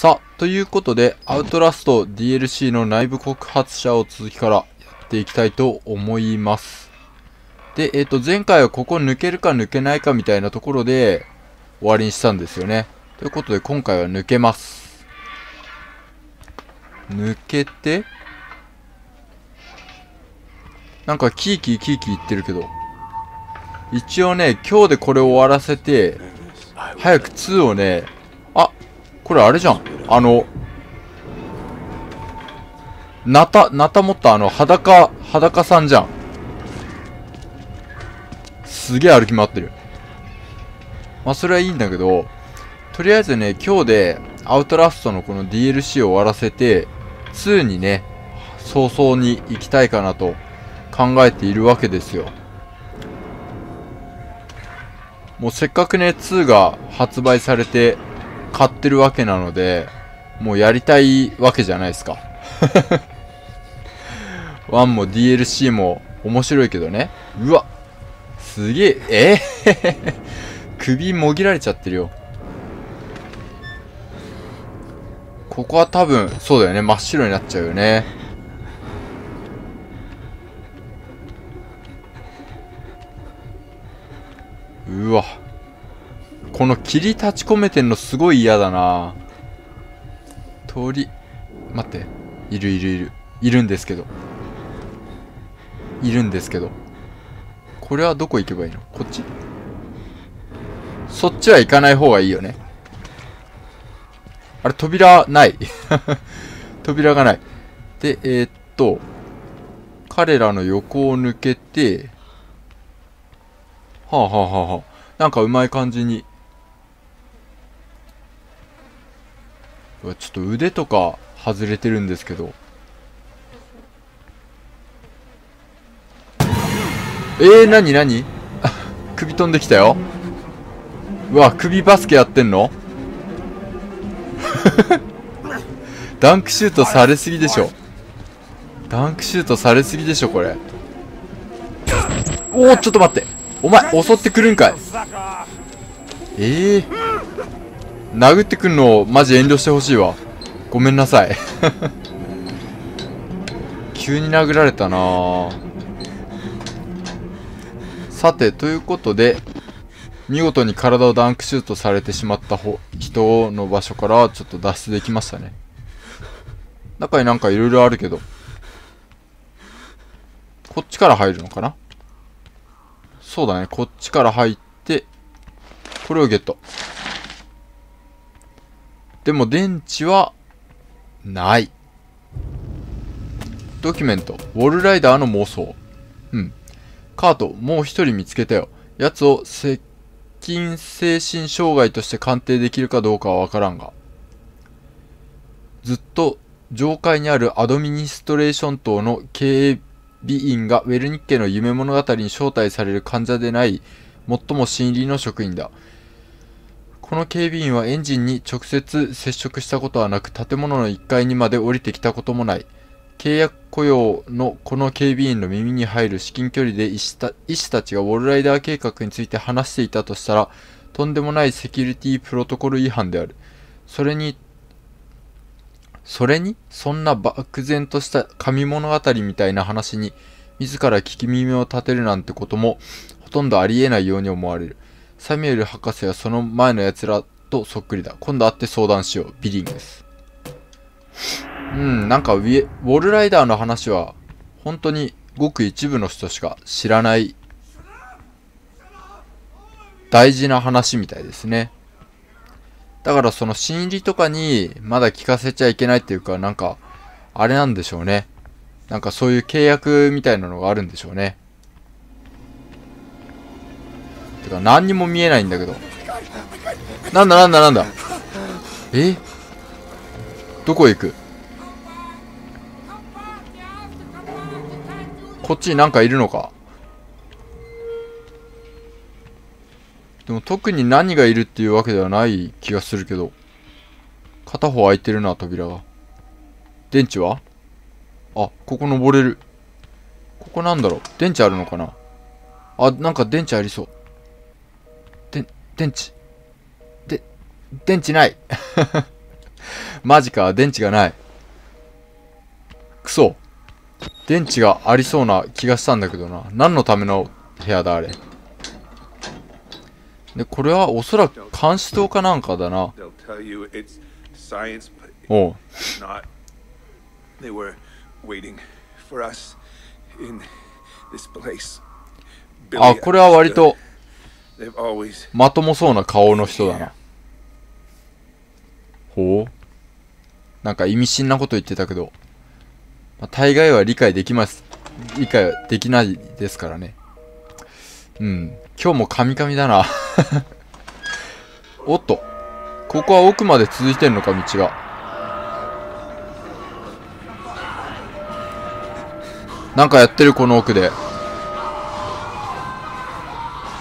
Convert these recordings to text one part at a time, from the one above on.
さあ、ということで、アウトラスト DLC の内部告発者を続きからやっていきたいと思います。で、えっ、と、前回はここ抜けるか抜けないかみたいなところで終わりにしたんですよね。ということで、今回は抜けます。抜けて、なんかキーキーキーキー言ってるけど、一応ね、今日でこれを終わらせて、早く2をね、これあれじゃん。あの、なた、なた持ったあの、裸、裸さんじゃん。すげえ歩き回ってる。まあ、それはいいんだけど、とりあえずね、今日で、アウトラストのこの DLC を終わらせて、2にね、早々に行きたいかなと考えているわけですよ。もうせっかくね、2が発売されて買ってるわけなので、もうやりたいわけじゃないですか。1も DLC も面白いけどね。うわすげえ、え？ー 首もぎられちゃってるよ。ここは多分、そうだよね。真っ白になっちゃうよね。うわ。この霧立ち込めてんのすごい嫌だな鳥。待って。いるいるいる。いるんですけど。いるんですけど。これはどこ行けばいいの？こっち？そっちは行かない方がいいよね。あれ、扉ない。扉がない。で、えー、っと、彼らの横を抜けて、はあはあはあはあ。なんかうまい感じに。ちょっと腕とか外れてるんですけど。えー、なになに首飛んできたよ。うわ、首バスケやってんの？ダンクシュートされすぎでしょ。ダンクシュートされすぎでしょ、これ。おお、ちょっと待って。お前、襲ってくるんかい。ええー。殴ってくんのを、マジ遠慮してほしいわ。ごめんなさい。急に殴られたな。さて、ということで、見事に体をダンクシュートされてしまった人の場所からちょっと脱出できましたね。中になんかいろいろあるけど。こっちから入るのかな？そうだね。こっちから入って、これをゲット。でも電池は、ない。ドキュメント。ウォルライダーの妄想。うん。カート、もう一人見つけたよ。奴を接近精神障害として鑑定できるかどうかはわからんが。ずっと上階にあるアドミニストレーション棟の警備員がウェルニッケの夢物語に招待される患者でない最も新入りの職員だ。この警備員はエンジンに直接接触したことはなく建物の1階にまで降りてきたこともない。契約雇用のこの警備員の耳に入る至近距離で医師たちがウォールライダー計画について話していたとしたら、とんでもないセキュリティプロトコル違反である。それに、それに、そんな漠然とした神物語みたいな話に、自ら聞き耳を立てるなんてことも、ほとんどありえないように思われる。サミュエル博士はその前の奴らとそっくりだ。今度会って相談しよう。ビリングス。うん、なんかウィ、ウォルライダーの話は、本当にごく一部の人しか知らない、大事な話みたいですね。だからその心理とかにまだ聞かせちゃいけないっていうか、なんか、あれなんでしょうね。なんかそういう契約みたいなのがあるんでしょうね。てか何にも見えないんだけど。なんだなんだなんだえ？どこへ行く？こっちになんかいるのか？でも特に何がいるっていうわけではない気がするけど。片方開いてるな、扉が。電池は？あ、ここ登れる。ここなんだろう？電池あるのかな？あ、なんか電池ありそう。電池。で、電池ない。マジか、電池がない。くそ。電池がありそうな気がしたんだけどな。何のための部屋だ、あれ。で、これはおそらく監視塔かなんかだな。おう。あ、これは割とまともそうな顔の人だな。ほう。なんか意味深なこと言ってたけど、まあ、大概は理解できます。理解はできないですからね。うん。今日もカミカミだな。おっと。ここは奥まで続いてんのか、道が。なんかやってる、この奥で。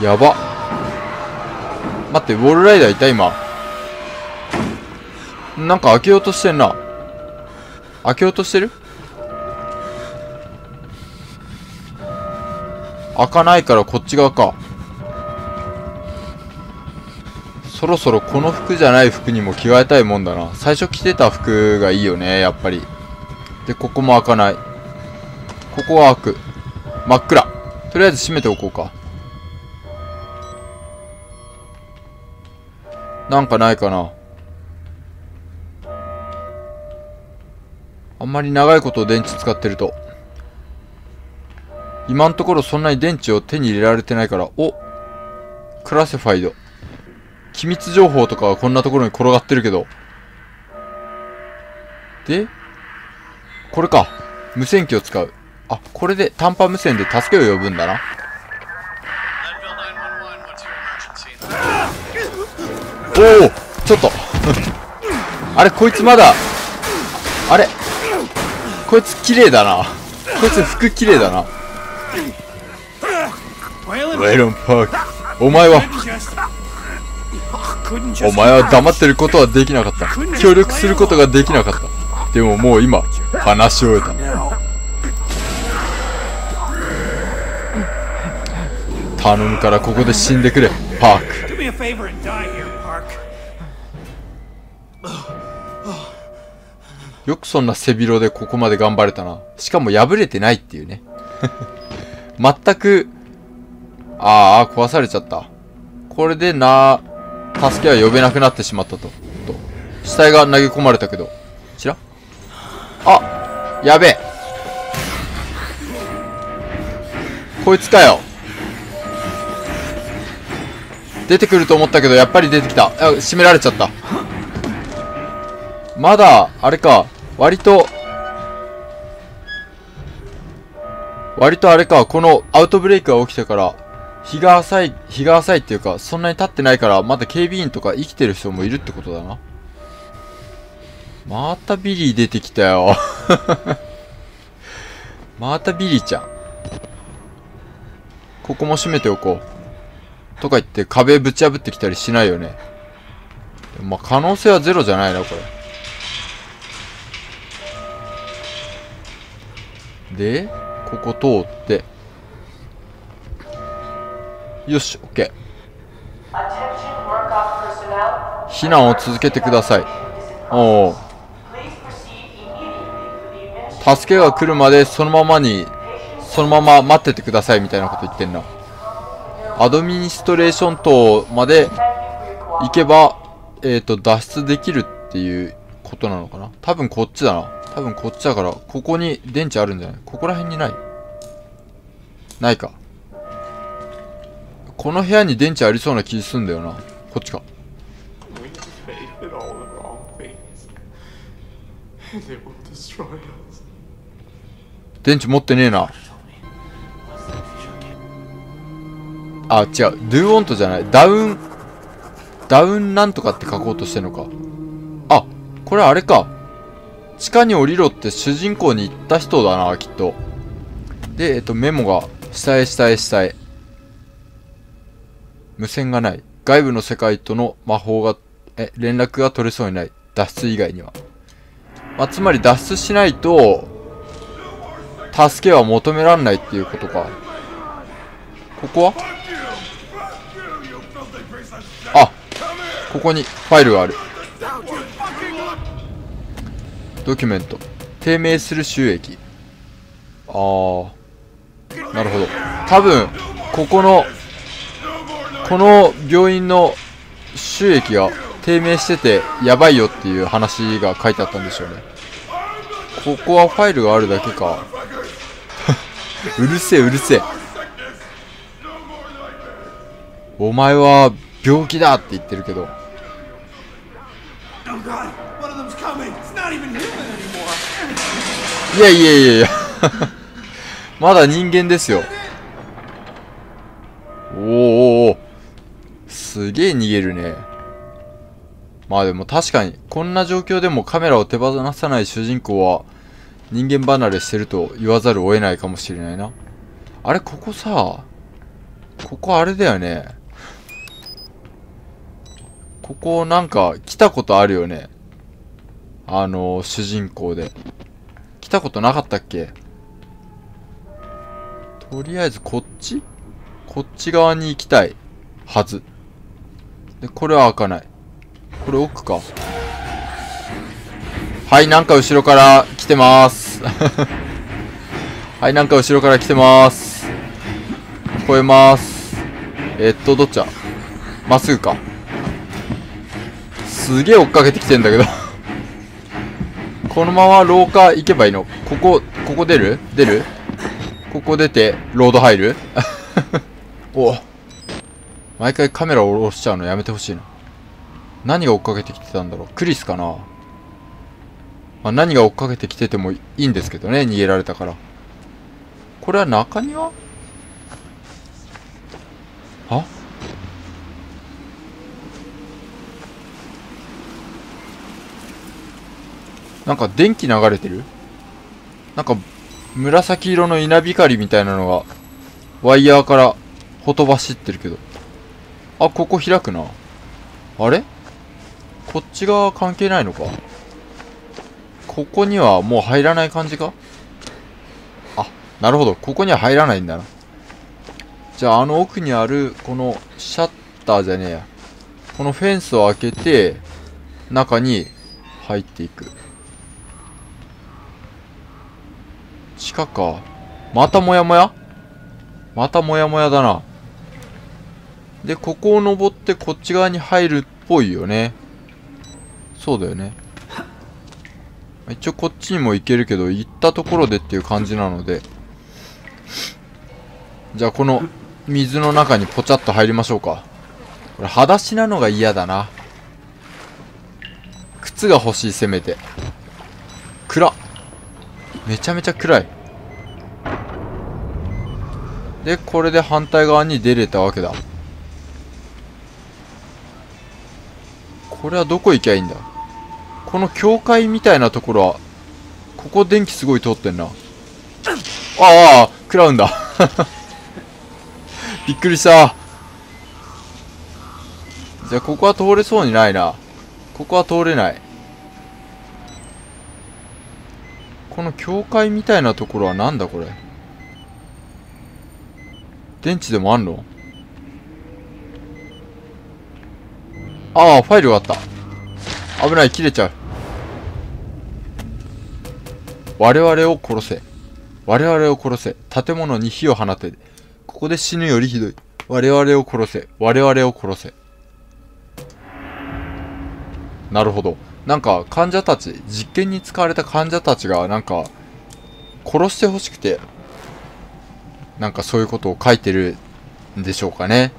やば。待って、ウォールライダーいた今。なんか開けようとしてんな。開けようとしてる？開かないからこっち側か。そろそろこの服じゃない服にも着替えたいもんだな。最初着てた服がいいよね、やっぱり。で、ここも開かない。ここは開く。真っ暗。とりあえず閉めておこうか。なんかないかな。あんまり長いこと電池使ってると。今のところそんなに電池を手に入れられてないから、おクラシファイド。機密情報とかはこんなところに転がってるけど。でこれか。無線機を使う。あ、これで短波無線で助けを呼ぶんだな。おおちょっと。あれこいつまだ。あれ。こいつ綺麗だな。こいつ服綺麗だな。ウェイロンパーク。お前は。お前は黙ってることはできなかった。協力することができなかった。でももう今話し終えた。頼むからここで死んでくれパーク。よくそんな背広でここまで頑張れたな。しかも破れてないっていうね。全くああ壊されちゃった。これでな助けは呼べなくなってしまったと。と。死体が投げ込まれたけど。ちらあやべえ。こいつかよ。出てくると思ったけどやっぱり出てきた。あ閉められちゃった。まだ、あれか、割と、割とあれか、このアウトブレイクが起きてから、日が浅い、日が浅いっていうか、そんなに経ってないから、まだ警備員とか生きてる人もいるってことだな。またビリー出てきたよ。またビリーちゃん。ここも閉めておこう。とか言って壁ぶち破ってきたりしないよね。まあ、可能性はゼロじゃないな、これ。で、ここ通って。よし、OK。避難を続けてください。おお。助けが来るまでそのままに、そのまま待っててくださいみたいなこと言ってんな。アドミニストレーション棟まで行けば、えっ、と、脱出できるっていうことなのかな？多分こっちだな。多分こっちだから、ここに電池あるんじゃない？ここら辺にない？ないか。この部屋に電池ありそうな気すんだよな。こっちか。電池持ってねえな。あ、違う。do want じゃない。ダウン、ダウンなんとかって書こうとしてんのか。あ、これあれか。地下に降りろって主人公に言った人だな、きっと。で、えっと、メモが、下へ下へ下へ。無線がない。外部の世界との魔法が、え、連絡が取れそうにない。脱出以外には。まあ、つまり脱出しないと、助けは求めらんないっていうことか。ここは？あ、ここにファイルがある。ドキュメント。低迷する収益。あー。なるほど。多分ここのこの病院の収益が低迷しててやばいよっていう話が書いてあったんでしょうね。ここはファイルがあるだけか。うるせえうるせえ。お前は病気だって言ってるけど。いやいやいやいや。まだ人間ですよ。おーおおすげえ逃げるね。まあでも確かにこんな状況でもカメラを手放さない主人公は人間離れしてると言わざるを得ないかもしれないな。あれここさここあれだよね。ここなんか来たことあるよね。あの主人公で。来たことなかったっけ？とりあえずこっち？こっち側に行きたいはず。で、これは開かない。これ奥か。はい、なんか後ろから来てます。はい、なんか後ろから来てます。超えます。えっと、どっちだ？まっすぐか。すげえ追っかけてきてんだけど。このまま廊下行けばいいの？ここ、ここ出る？出る？ここ出て、ロード入る？お。毎回カメラを下ろしちゃうのやめてほしいな。何が追っかけてきてたんだろう？クリスかな？まあ、何が追っかけてきててもいいんですけどね、逃げられたから。これは中庭？なんか電気流れてる？なんか紫色の稲光みたいなのがワイヤーからほとばしってるけど。あ、ここ開くな。あれ？こっち側関係ないのかここにはもう入らない感じか？あ、なるほど。ここには入らないんだな。じゃああの奥にあるこのシャッターじゃねえや。このフェンスを開けて中に入っていく。地下か。またもやもや？またもやもやだな。で、ここを登ってこっち側に入るっぽいよね。そうだよね。一応こっちにも行けるけど、行ったところでっていう感じなので。じゃあこの水の中にポチャッと入りましょうか。これ裸足なのが嫌だな。靴が欲しい、せめて。暗っ。めちゃめちゃ暗い。で、これで反対側に出れたわけだ。これはどこ行きゃいいんだ？この教会みたいなところは、ここ電気すごい通ってんな。ああ、食らうんだ。びっくりした。じゃあ、ここは通れそうにないな。ここは通れない。この教会みたいなところはなんだこれ？電池でもあんの？ああ、ファイルがあった。危ない、切れちゃう。我々を殺せ。我々を殺せ。建物に火を放て。ここで死ぬよりひどい。我々を殺せ。我々を殺せ。なるほど。なんか、患者たち、実験に使われた患者たちが、なんか、殺してほしくて、なんかそういうことを書いてるんでしょうかね。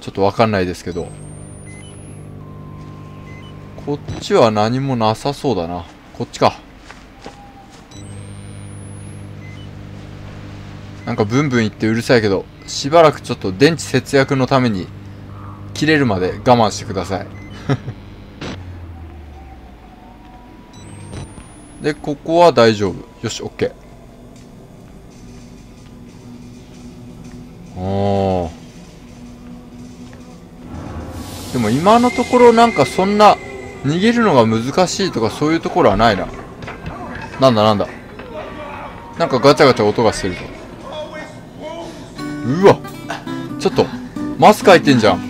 ちょっとわかんないですけど。こっちは何もなさそうだな。こっちか。なんかブンブン言ってうるさいけど、しばらくちょっと電池節約のために、切れるまで我慢してください。で、ここは大丈夫。よし、オあ。でも今のところなんかそんな逃げるのが難しいとかそういうところはないな。なんだなんだ。なんかガチャガチャ音がしてるぞ。うわちょっと、マスク開いてんじゃん。